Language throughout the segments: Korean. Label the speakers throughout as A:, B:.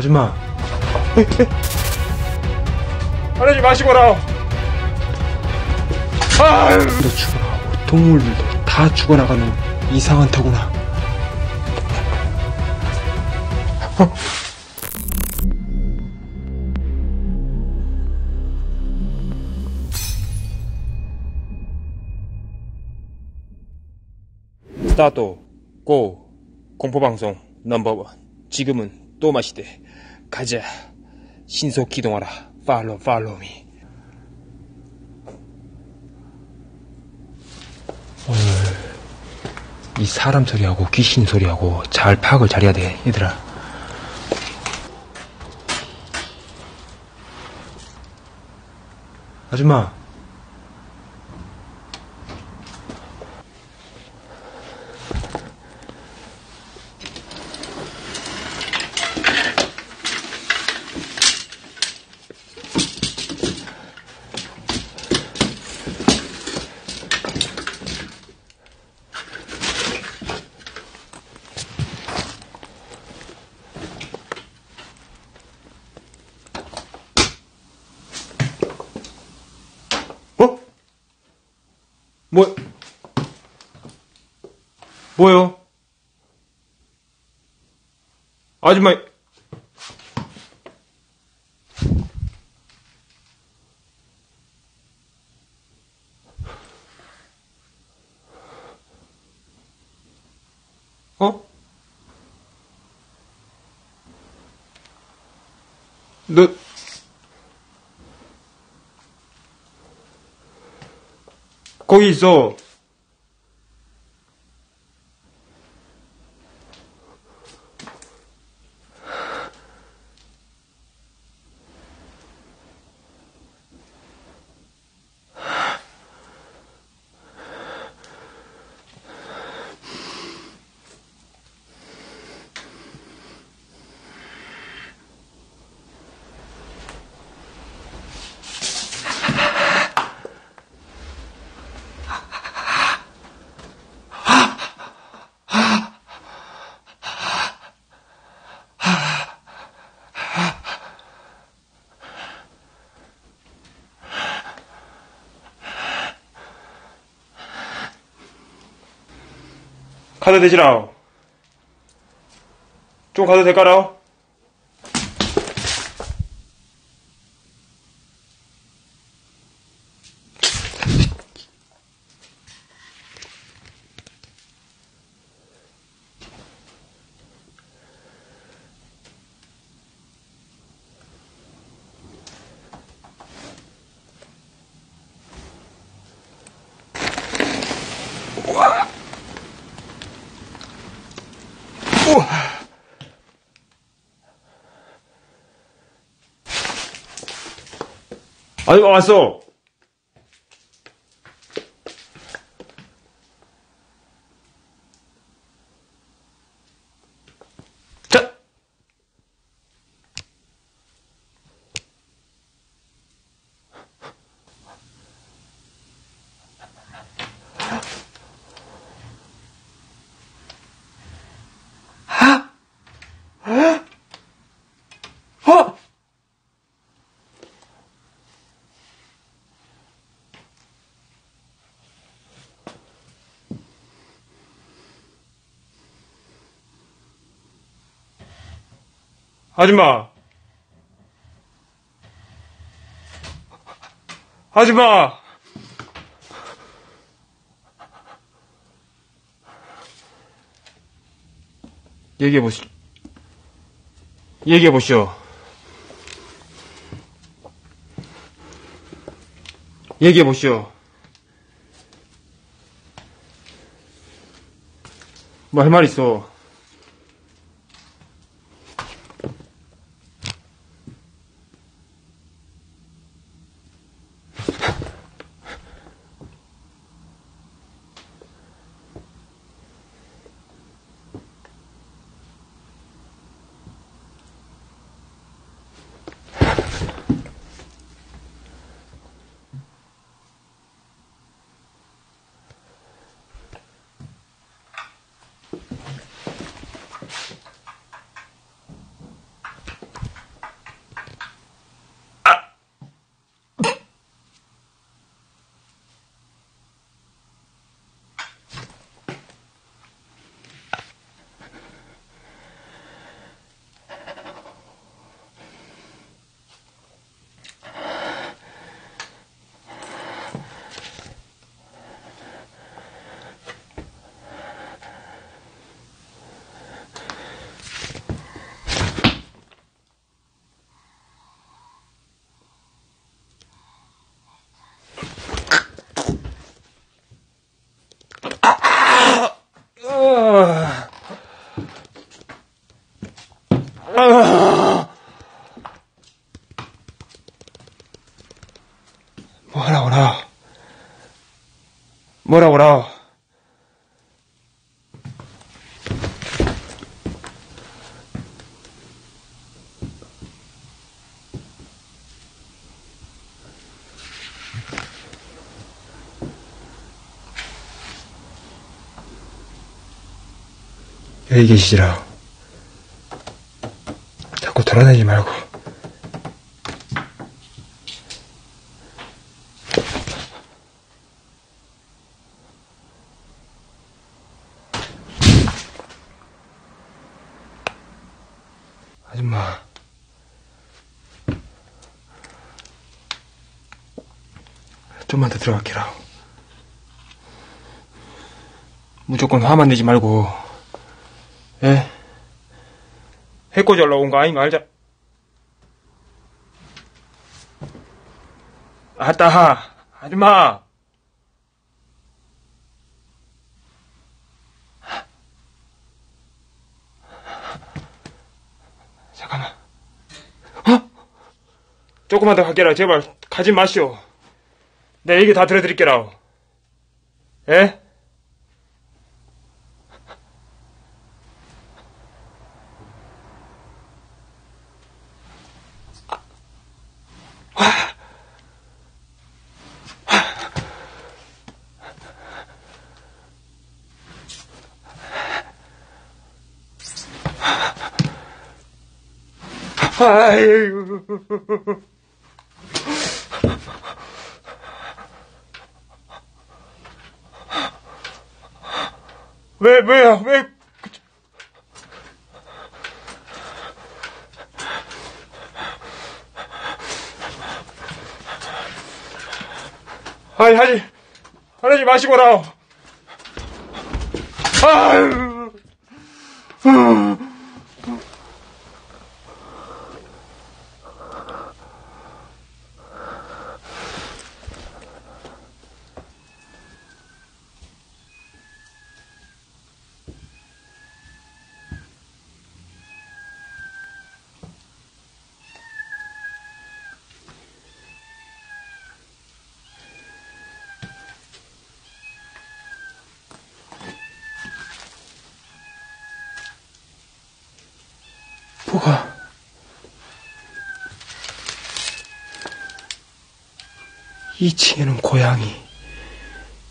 A: 아줌마.
B: 화내지 마시거라. 아,
A: 도 죽어나가고 동물들도 다 죽어나가는 이상한 터구나.
B: 스타트 고 공포방송 넘버원 지금은 또 마시대 가자 신속 기동하라 팔로 팔로미
A: 이 사람 소리하고 귀신 소리하고 잘 파악을 잘해야 돼, 얘들아. 아줌마. 어? 뭐, 뭐요? 아줌마, 어? 너, 거기 있 카드 대시라. 좀 가도 될까라? 아니, 왔어. 자. 어? 아줌마. 아줌마. 얘기해 보시. 얘기해 보시오. 얘기해 보시오. 뭐 할 말 있어. 여기 계시지라. 자꾸 돌아다니지 말고. 아줌마. 좀만 더 들어갈게라. 무조건 화만 내지 말고, 예? 해코 잘라 온거거 알자. 아따, 아줌마! 잠깐만. 어? 조금만 더 갈게라. 제발 가지 마시오. 내 얘기 다 들어드릴게라. 예? 아이고. 왜, 왜야, 왜. 아이, 하지, 하지 마시고라. 아유. 뭐가? 이층에는 고양이,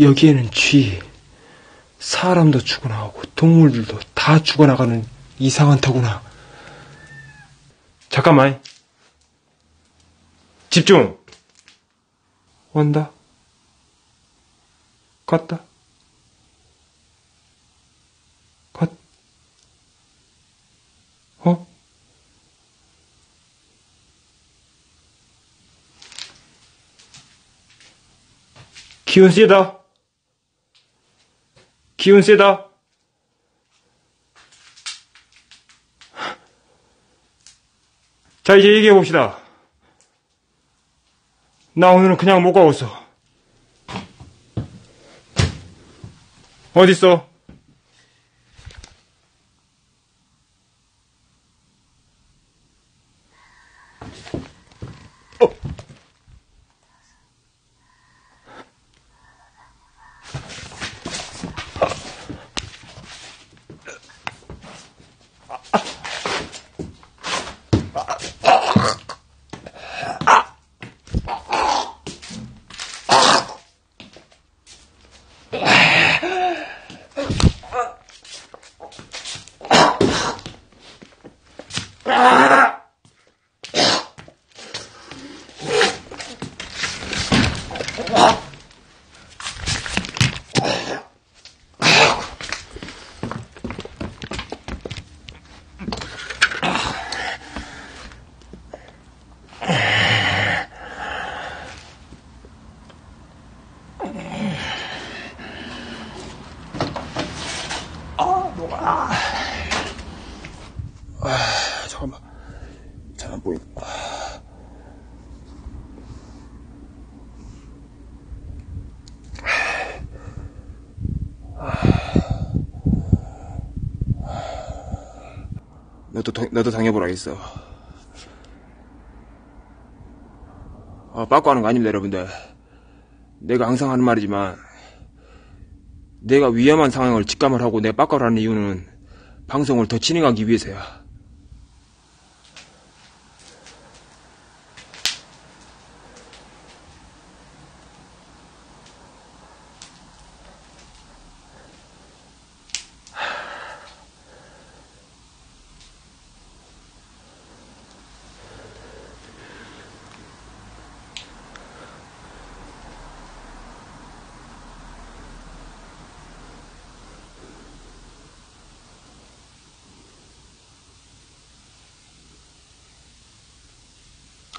A: 여기에는 쥐, 사람도 죽어나가고 동물들도 다 죽어나가는 이상한 터구나. 잠깐만. 집중! 온다. 갔다. 갔. 어? 기운 세다. 기운 세다. 자, 이제 얘기해 봅시다. 나 오늘은 그냥 못 가겠어. 어딨어? 보인다. 너도, 당- 너도 당해보라겠어. 아, 빠꾸 하는 거 아닙니다, 여러분들. 내가 항상 하는 말이지만, 내가 위험한 상황을 직감을 하고 내 빠꾸를 하는 이유는 방송을 더 진행하기 위해서야.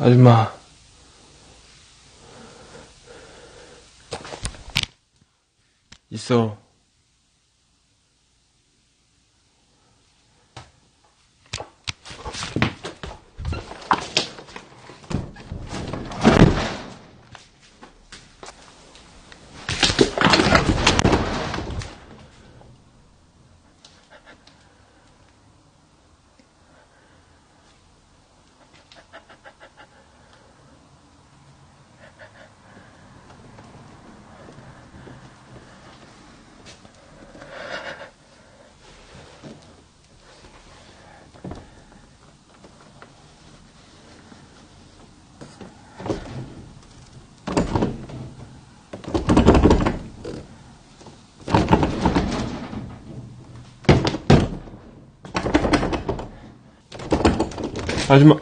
B: 아줌마. 있어. 아줌마.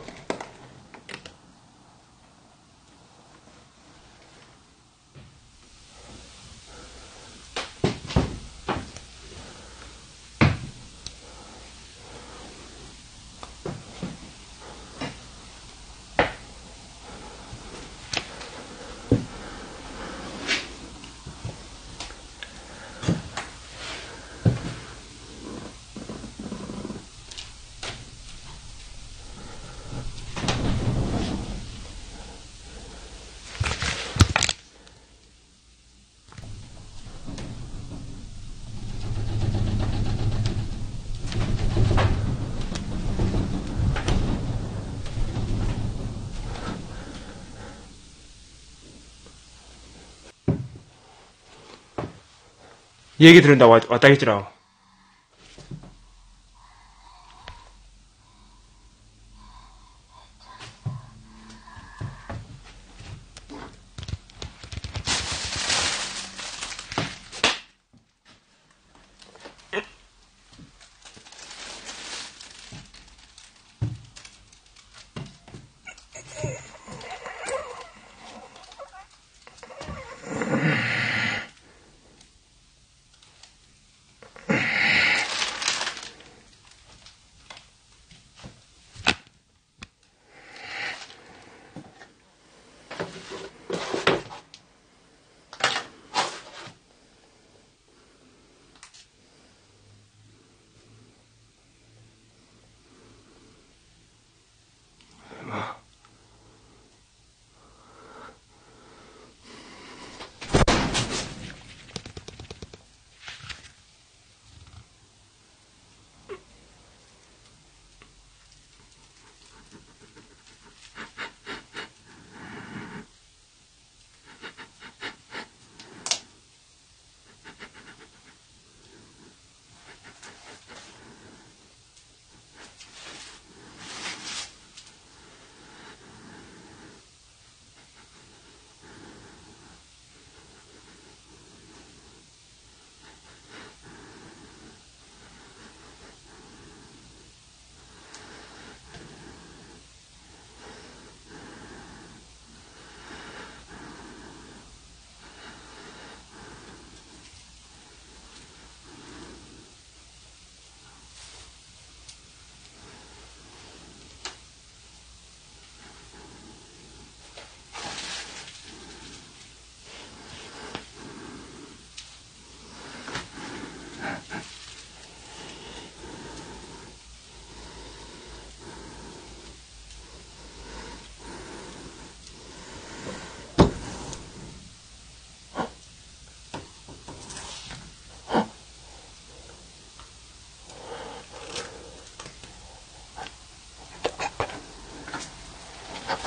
B: 얘기 들은다 왔, 왔다 했지라.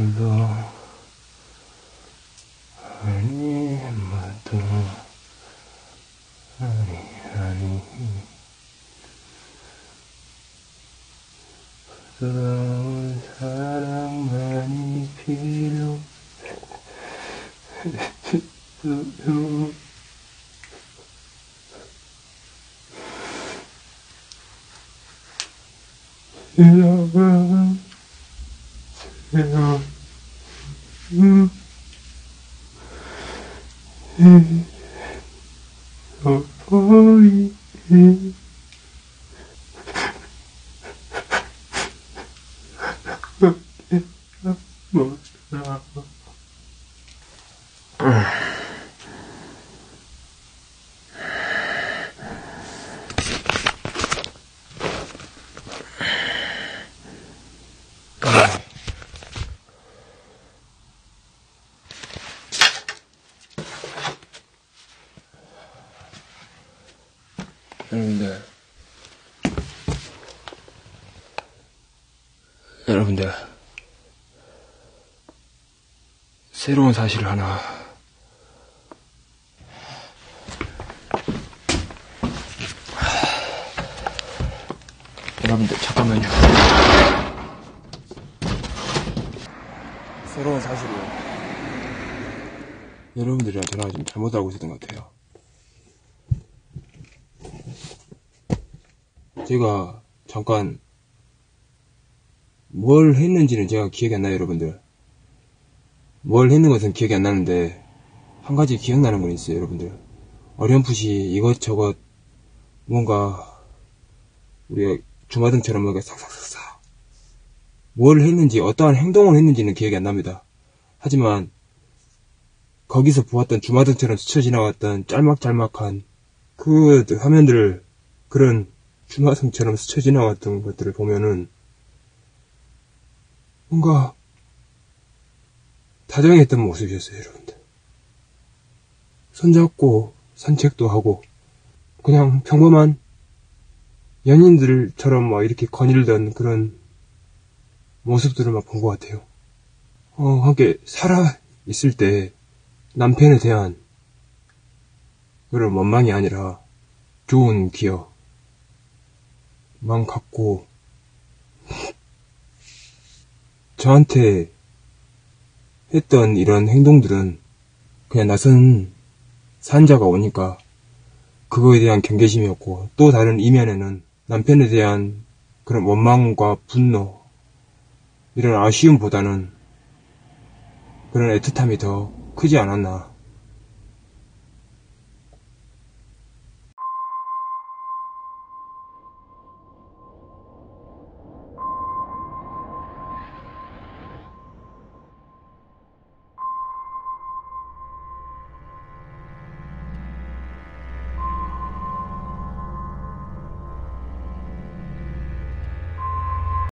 B: 얼굴도 아니 맛도 아니 아니. 촌스러운 사랑만이 필요. 여러분, 새로운, 이, 어, 어이, 이, 뭐라.
A: 여러분들. 여러분들. 새로운 사실을 하나. 여러분들, 잠깐만요. 새로운 사실이요. 여러분들이랑 전화가 좀 잘못 알고 있었던 것 같아요. 제가 잠깐 뭘 했는지는 제가 기억이 안 나요, 여러분들. 뭘 했는 것은 기억이 안 나는데 한 가지 기억나는 건 있어요, 여러분들. 어렴풋이 이것저것 뭔가 우리가 주마등처럼 뭔가 싹싹싹싹 뭘 했는지 어떠한 행동을 했는지는 기억이 안 납니다. 하지만 거기서 보았던 주마등처럼 스쳐 지나갔던 짤막짤막한 그 화면들을 그런 주마등처럼 스쳐 지나갔던 것들을 보면은 뭔가 다정했던 모습이었어요, 여러분들. 손잡고 산책도 하고 그냥 평범한 연인들처럼 막 이렇게 거닐던 그런 모습들을 막 본 것 같아요. 어, 함께 살아 있을 때 남편에 대한 그런 원망이 아니라 좋은 기억 만 갖고 저한테 했던 이런 행동들은 그냥 낯선 산자가 오니까 그거에 대한 경계심이었고 또 다른 이면에는 남편에 대한 그런 원망과 분노 이런 아쉬움보다는 그런 애틋함이 더 크지 않았나